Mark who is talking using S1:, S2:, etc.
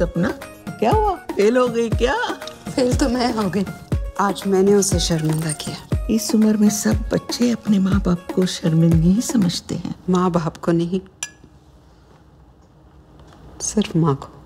S1: सपना? क्या हुआ? फेल हो गई क्या?
S2: फेल तो मैं हो गई। आज मैंने उसे शर्मिंदा किया।
S1: इस उम्र में सब बच्चे अपने माँ बाप को शर्मिंदगी ही समझते हैं।
S2: माँ बाप को नहीं सिर्फ़ माँ को।